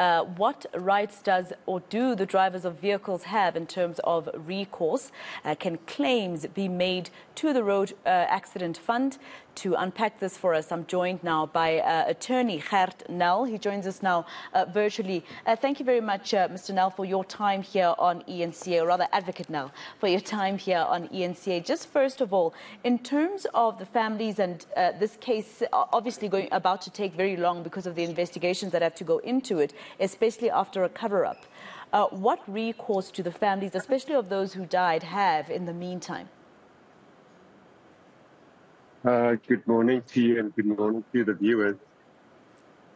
Uh, what rights does or do the drivers of vehicles have in terms of recourse? Uh, can claims be made to the Road uh, Accident Fund? To unpack this for us, I'm joined now by uh, attorney Gert Nel. He joins us now uh, virtually. Thank you very much, Mr. Nel, for your time here on eNCA, or rather, Advocate Nel, for your time here on eNCA. Just first of all, in terms of the families and this case, obviously going about to take very long because of the investigations that have to go into it, especially after a cover-up. Uh, what recourse do the families, especially of those who died, have in the meantime? Uh, good morning to you and good morning to the viewers.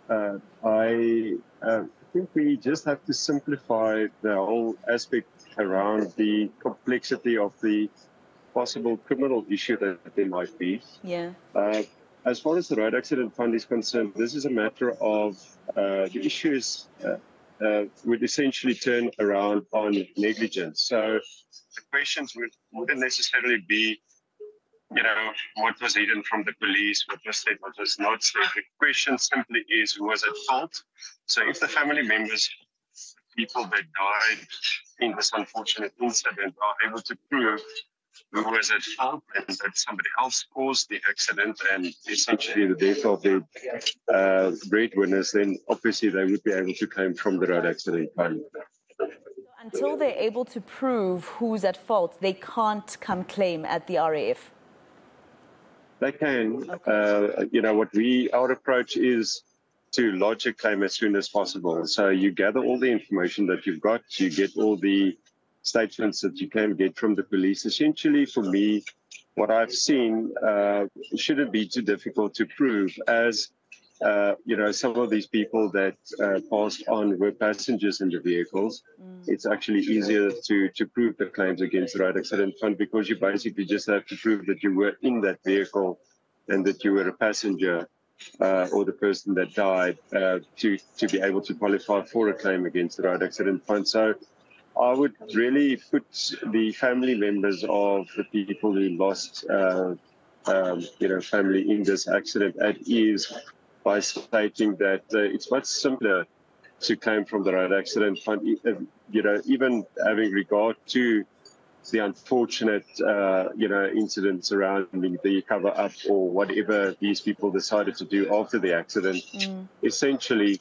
Uh, I uh, think we just have to simplify the whole aspect around the complexity of the possible criminal issue that there might be. Yeah. Uh, as far as the road accident fund is concerned, this is a matter of uh, the issues uh, would essentially turn around on negligence. So the questions would, wouldn't necessarily be you know, what was hidden from the police, what was said, what was not said. The question simply is who was at fault. So if the family members, people that died in this unfortunate incident, are able to prove was at fault and that somebody else caused the accident and essentially the death of the uh, breadwinners, then obviously they would be able to claim from the road accident fund. Until they're able to prove who's at fault, they can't come claim at the RAF. They can. Uh, you know, what we, our approach is to lodge a claim as soon as possible. So you gather all the information that you've got, you get all the statements that you can get from the police. Essentially, for me, what I've seen uh, shouldn't be too difficult to prove as uh, you know, some of these people that uh, passed on were passengers in the vehicles. Mm. It's actually easier to, to prove the claims against the road accident fund because you basically just have to prove that you were in that vehicle and that you were a passenger uh, or the person that died uh, to, to be able to qualify for a claim against the road accident fund. So I would really put the family members of the people who lost, uh, um, you know, family in this accident at ease by stating that uh, it's much simpler to claim from the road accident fund, you know, even having regard to the unfortunate, uh, you know, incidents surrounding the cover up or whatever these people decided to do after the accident. Mm. Essentially,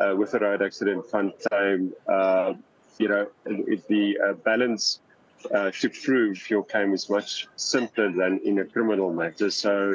uh, with the road accident fund claim, uh, you know, if the uh, balance uh, to prove your claim is much simpler than in a criminal matter. So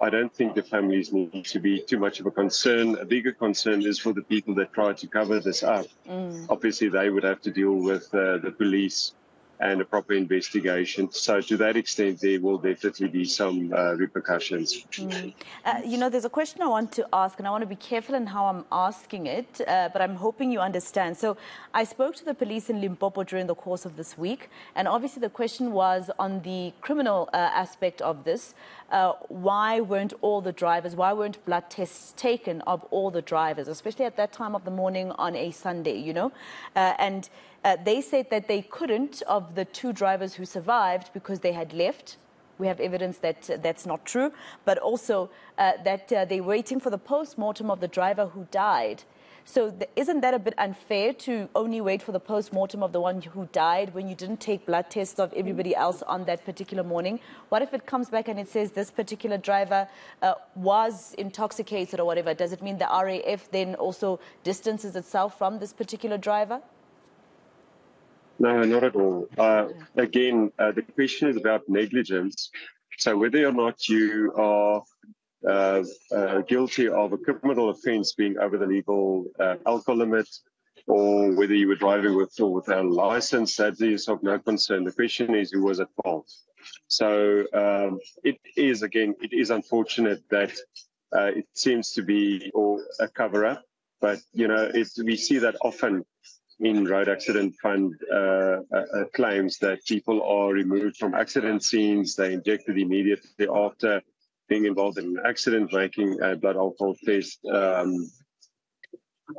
I don't think the families need to be too much of a concern. A bigger concern is for the people that try to cover this up. Mm. Obviously, they would have to deal with uh, the police and a proper investigation. So, to that extent, there will definitely be some uh, repercussions. Mm. Uh, you know, there's a question I want to ask, and I want to be careful in how I'm asking it, uh, but I'm hoping you understand. So, I spoke to the police in Limpopo during the course of this week, and obviously the question was on the criminal uh, aspect of this. Uh, why weren't all the drivers, why weren't blood tests taken of all the drivers, especially at that time of the morning on a Sunday, you know? Uh, and uh, they said that they couldn't of the two drivers who survived because they had left. We have evidence that uh, that's not true, but also uh, that uh, they're waiting for the post mortem of the driver who died. So th- isn't that a bit unfair to only wait for the post mortem of the one who died when you didn't take blood tests of everybody else on that particular morning? What if it comes back and it says this particular driver uh, was intoxicated or whatever? Does it mean the RAF then also distances itself from this particular driver? No, not at all. Uh, again, uh, the question is about negligence. So whether or not you are uh, uh guilty of a criminal offence being over the legal uh, alcohol limit, or whether you were driving with or without a license, that is of no concern. The question is who was at fault. So um, it is again, it is unfortunate that uh, it seems to be or a cover up, but you know, we see that often in road accident fund uh, uh, uh, claims that people are removed from accident scenes, they're injected immediately after being involved in an accident, making a blood alcohol test, um,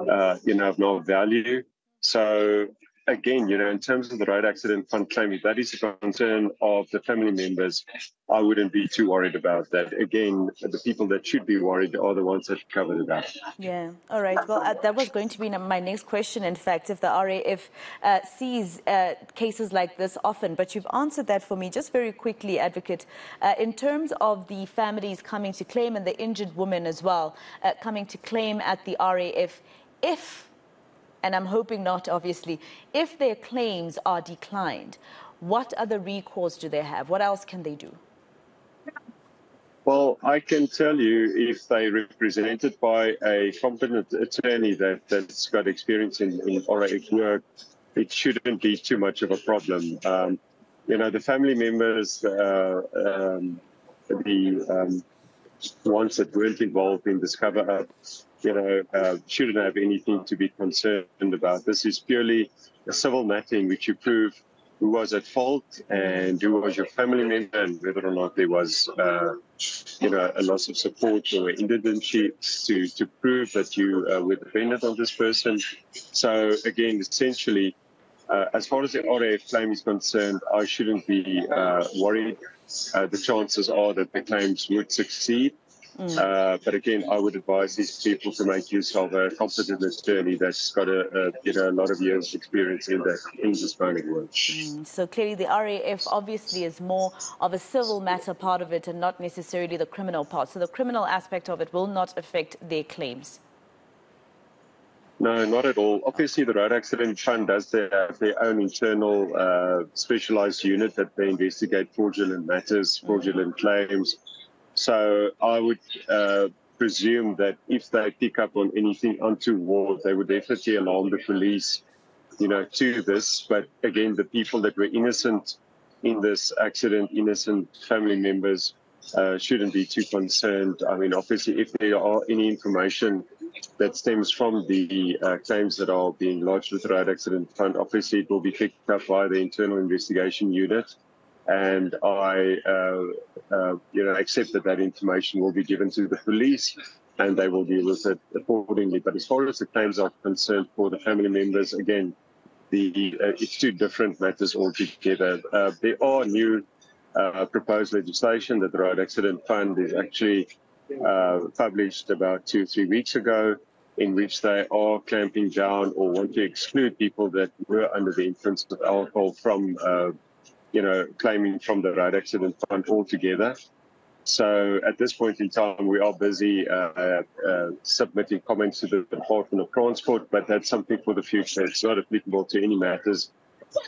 uh, you know, of no value. So again, you know, in terms of the road accident fund claim, if that is a concern of the family members, I wouldn't be too worried about that. Again, the people that should be worried are the ones that covered it up. Yeah. All right. Well, uh, that was going to be my next question. In fact, if the RAF uh, sees uh, cases like this often, but you've answered that for me just very quickly, Advocate. Uh, in terms of the families coming to claim and the injured women as well uh, coming to claim at the RAF, if and I'm hoping not, obviously, if their claims are declined, what other recourse do they have? What else can they do? Well, I can tell you if they're represented by a competent attorney that, that's got experience in, in work, it shouldn't be too much of a problem. Um, you know, the family members, uh, um, the um, ones that weren't involved in this cover up, you know, uh, shouldn't have anything to be concerned about. This is purely a civil matter in which you prove who was at fault and who was your family member and whether or not there was, uh, you know, a loss of support or indigency to, to prove that you uh, were dependent on this person. So again, essentially, uh, as far as the RAF claim is concerned, I shouldn't be uh, worried. Uh, the chances are that the claims would succeed. Mm. Uh, but again, I would advise these people to make use of a competent attorney that's got a, a you know a lot of years experience in that in this kind of work. Mm. So clearly, the RAF obviously is more of a civil matter part of it, and not necessarily the criminal part. So the criminal aspect of it will not affect their claims. No, not at all. Obviously, the Road Accident Fund does have their own internal uh, specialized unit that they investigate fraudulent matters, fraudulent claims. So I would uh, presume that if they pick up on anything untoward, they would definitely alarm the police, you know, to this. But again, the people that were innocent in this accident, innocent family members, uh, shouldn't be too concerned. I mean, obviously, if there are any information that stems from the uh, claims that are being lodged with the Road Accident Fund, obviously it will be picked up by the internal investigation unit. And I, uh, uh, you know, accept that that information will be given to the police and they will deal with it accordingly. But as far as the claims are concerned for the family members, again, the uh, it's two different matters altogether. Uh, there are new uh, proposed legislation that the Road Accident Fund is actually uh, published about two, or three weeks ago, in which they are clamping down or want to exclude people that were under the influence of alcohol from, you know, claiming from the road accident fund altogether. So at this point in time, we are busy uh, uh, submitting comments to the Department of Transport, but that's something for the future. It's not applicable to any matters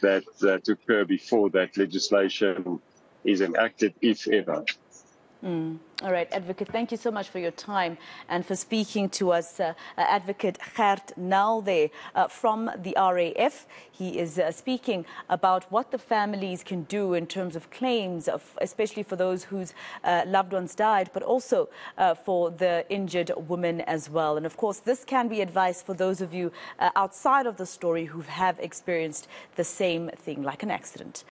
that, that occur before that legislation is enacted, if ever. Mm. All right, Advocate, thank you so much for your time and for speaking to us. Uh, uh, Advocate Gert Nalde uh, from the RAF. He is uh, speaking about what the families can do in terms of claims, of, especially for those whose uh, loved ones died, but also uh, for the injured women as well. And of course, this can be advice for those of you outside of the story who have experienced the same thing, like an accident.